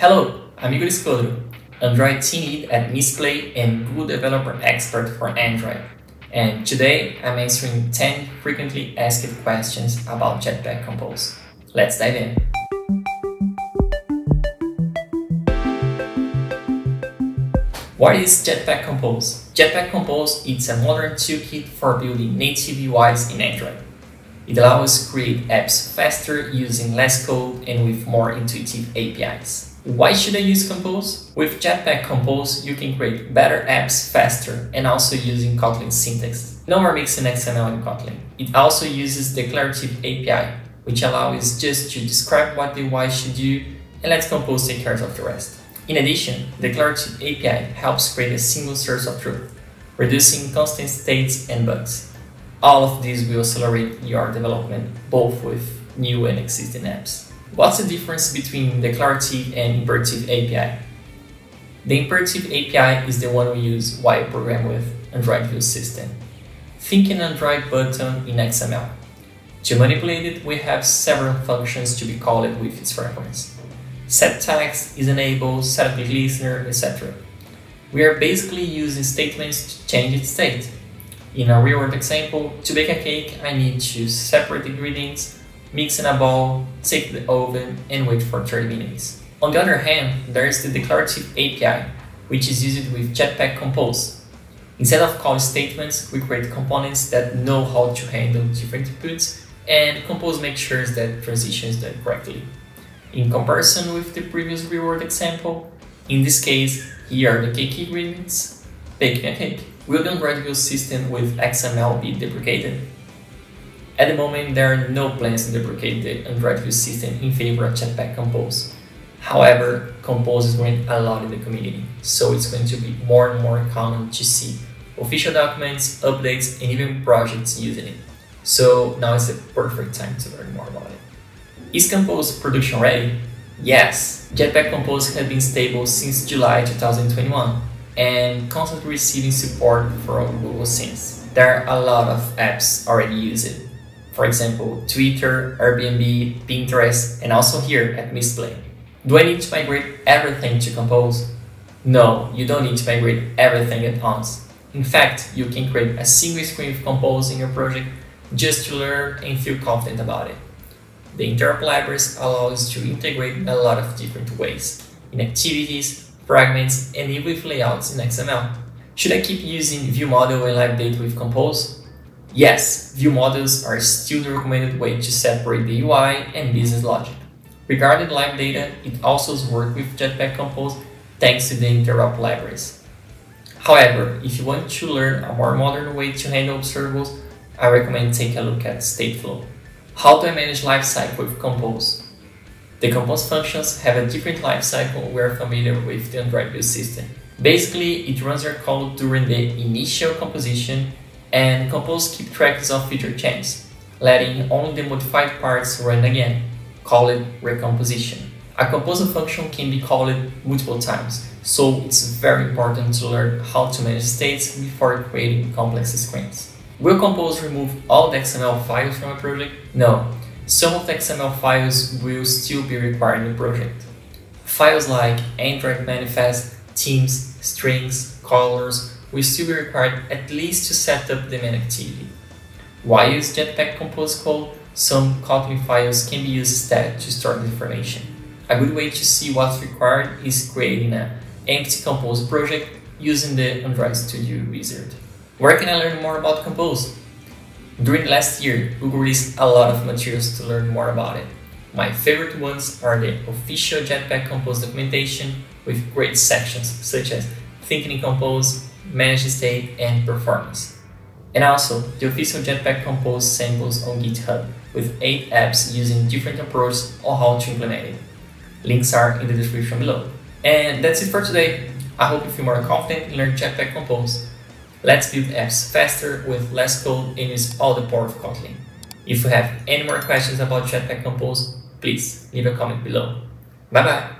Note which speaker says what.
Speaker 1: Hello, I'm Igor Escodro, Android team lead at Misplay and Google Developer Expert for Android. And today I'm answering 10 frequently asked questions about Jetpack Compose. Let's dive in. What is Jetpack Compose? Jetpack Compose is a modern toolkit for building native UIs in Android. It allows us to create apps faster using less code and with more intuitive APIs. Why should I use Compose? With Jetpack Compose, you can create better apps faster and also using Kotlin syntax. No more mixing XML and Kotlin. It also uses declarative API, which allows us just to describe what the UI should do and let Compose take care of the rest. In addition, Declarative API helps create a single source of truth, reducing constant states and bugs. All of these will accelerate your development both with new and existing apps. What's the difference between the declarative and imperative API? The imperative API is the one we use while program with Android View System. Think an Android button in XML. To manipulate it, we have several functions to be called with its reference set text is enabled, set listener, etc. We are basically using statements to change its state. In a real-world example, to bake a cake, I need to separate the ingredients, mix in a bowl, take the oven, and wait for 30 minutes. On the other hand, there is the declarative API, which is used with Jetpack Compose. Instead of call statements, we create components that know how to handle different inputs, and Compose makes sure that transitions done correctly. In comparison with the previous reward example, in this case, here are the cake ingredients, baking a cake. Will the Android system with XML be deprecated? At the moment, there are no plans to deprecate the Android system in favor of Jetpack Compose. However, Compose is growing a lot in the community, so it's going to be more and more common to see official documents, updates, and even projects using it. So now is the perfect time to learn more about it. Is Compose production ready? Yes, Jetpack Compose has been stable since July 2021 and constantly receiving support from Google since. There are a lot of apps already it. For example, Twitter, Airbnb, Pinterest, and also here at Misplay. Do I need to migrate everything to Compose? No, you don't need to migrate everything at once. In fact, you can create a single screen of Compose in your project just to learn and feel confident about it. The interop libraries allows to integrate a lot of different ways, in activities, fragments, and even with layouts in XML. Should I keep using view model and data with Compose? Yes, view models are still the recommended way to separate the UI and business logic. Regarding live data, it also works with Jetpack Compose thanks to the interop libraries. However, if you want to learn a more modern way to handle observables, I recommend take a look at Stateflow. How do I manage lifecycle with Compose? The Compose functions have a different lifecycle we are familiar with the Android View system. Basically, it runs your code during the initial composition and Compose keep tracks of future changes, letting only the modified parts run again, called recomposition. A compose function can be called multiple times, so it's very important to learn how to manage states before creating complex screens. Will Compose remove all the XML files from a project? No. Some of the XML files will still be required in the project. Files like Android manifest, themes, strings, colors will still be required at least to set up the main activity. Why use Jetpack Compose code? Some Kotlin files can be used instead to store the information. A good way to see what's required is creating an empty Compose project using the Android Studio wizard. Where can I learn more about Compose? During last year, Google released a lot of materials to learn more about it. My favorite ones are the official Jetpack Compose documentation with great sections such as Thinking in Compose, Manage State, and Performance. And also the official Jetpack Compose samples on GitHub with 8 apps using different approaches on how to implement it. Links are in the description below. And that's it for today. I hope you feel more confident in learning Jetpack Compose. Let's build apps faster with less code and use all the power of Kotlin. If you have any more questions about Jetpack Compose, please leave a comment below. Bye bye!